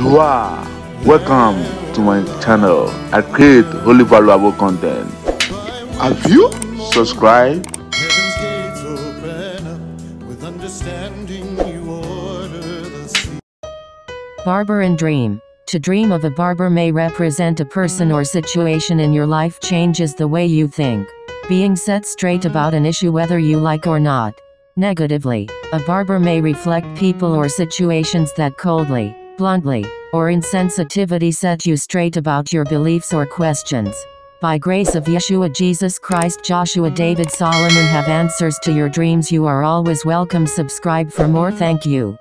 Bonjour. Welcome to my channel. I create holy valuable content. Have you subscribed? Heaven's gates open up with understanding you order the sea. Barber and Dream. To dream of a barber may represent a person or situation in your life changes the way you think. Being set straight about an issue whether you like or not. Negatively, a barber may reflect people or situations that coldly, bluntly, or insensitivity set you straight about your beliefs or questions. By grace of Yeshua Jesus Christ Joshua David Solomon have answers to your dreams you are always welcome subscribe for more thank you.